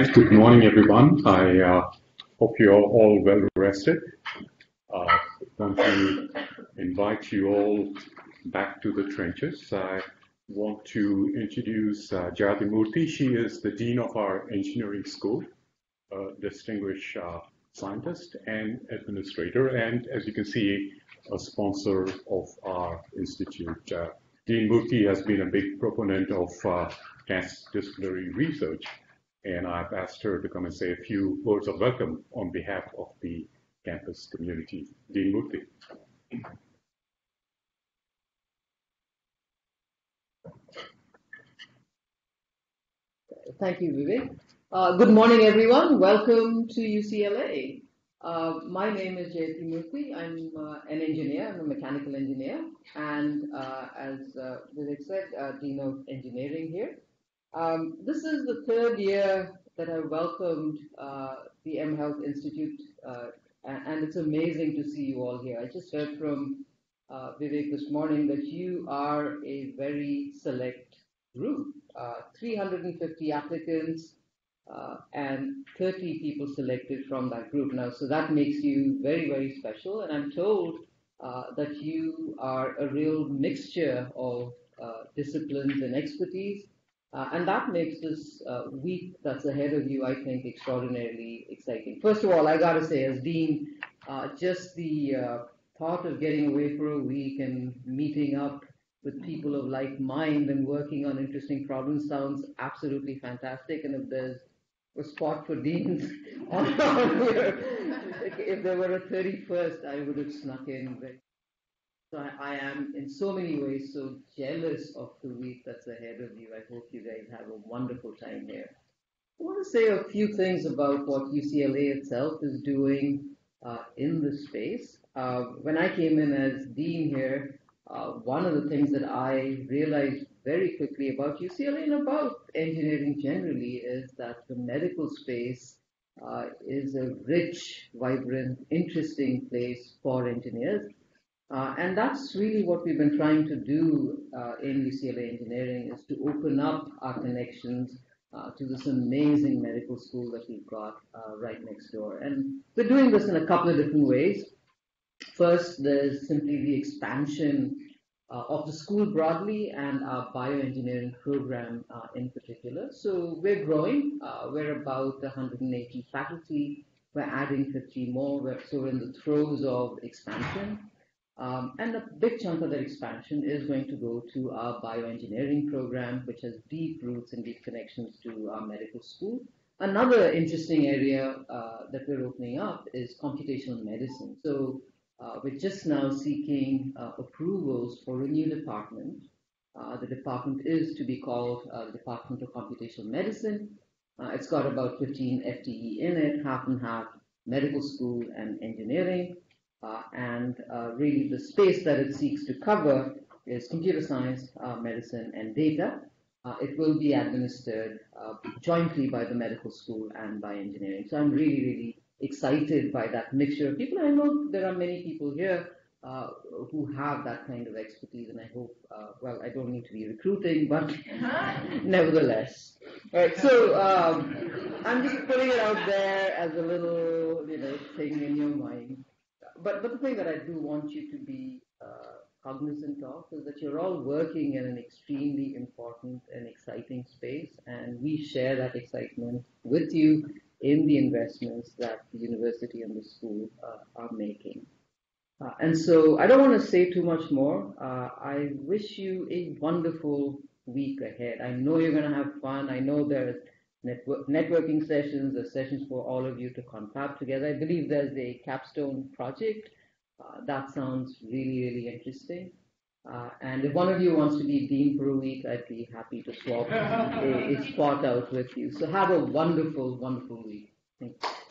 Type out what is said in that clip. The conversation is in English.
right. Good morning, everyone. I uh, hope you're all well rested. Uh, want to invite you all back to the trenches. I want to introduce uh, Jayathi Murthy. She is the Dean of our Engineering School, distinguished uh, scientist and administrator, and as you can see, a sponsor of our institute. Uh, Dean Murthy has been a big proponent of uh, transdisciplinary research and I've asked her to come and say a few words of welcome on behalf of the campus community. Dean Murthy. Thank you, Vivek. Uh, good morning, everyone. Welcome to UCLA. Uh, my name is Jayathi Murthy. I'm uh, an engineer. I'm a mechanical engineer. And uh, as uh, Vivek said, uh, Dean of Engineering here. Um, this is the third year that I welcomed uh, the mHealth Institute, uh, and it's amazing to see you all here. I just heard from uh, Vivek this morning that you are a very select group. Uh, 350 applicants uh, and 30 people selected from that group now. So that makes you very, very special. And I'm told uh, that you are a real mixture of disciplines and expertise. Uh, and that makes this uh, week that's ahead of you, I think, extraordinarily exciting. First of all, I got to say, as Dean, uh, just the uh, thought of getting away for a week and meeting up with people of like mind and working on interesting problems sounds absolutely fantastic. And if there's a spot for deans on here, if there were a 31st, I would have snuck in. So I, I, am in so many ways so jealous of the week that's ahead of you. I hope you guys have a wonderful time here. I want to say a few things about what UCLA itself is doing uh, in the space. Uh, when I came in as dean here, uh, one of the things that I realized very quickly about UCLA and about engineering generally is that the medical space uh, is a rich, vibrant, interesting place for engineers. Uh, and that's really what we've been trying to do uh, in UCLA Engineering is to open up our connections uh, to this amazing medical school that we've got uh, right next door. And we're doing this in a couple of different ways. First, there's simply the expansion uh, of the school broadly and our bioengineering program uh, in particular. So we're growing. we're about 180 faculty. We're adding 50 more. We're, so we're in the throes of expansion. Um, and a big chunk of that expansion is going to go to our bioengineering program, which has deep roots and deep connections to our medical school. Another interesting area uh, that we're opening up is computational medicine. So uh, we're just now seeking uh, approvals for a new department. Uh, the department is to be called uh, the Department of Computational Medicine. Uh, it's got about 15 FTE in it, half and half medical school and engineering. Uh, and uh, really the space that it seeks to cover is computer science, uh, medicine, and data. it will be administered jointly by the medical school and by engineering. So I'm really, really excited by that mixture of people. I know there are many people here uh, who have that kind of expertise, and I hope, uh, well, I don't need to be recruiting, but nevertheless. All right, so um, I'm just putting it out there as a little, you know, thing in your mind but, but the thing that I do want you to be uh, cognizant of is that you're all working in an extremely important and exciting space, and we share that excitement with you in the investments that the university and the school uh, are making. Uh, and so I don't want to say too much more. Uh, I wish you a wonderful week ahead. I know you're going to have fun. I know there's network, networking sessions, the sessions for all of you to confab together. I believe there's a capstone project. Uh, that sounds really, really interesting. Uh, and if one of you wants to be dean for a week, I'd be happy to swap a, a spot out with you. So have a wonderful, wonderful week. Thank you.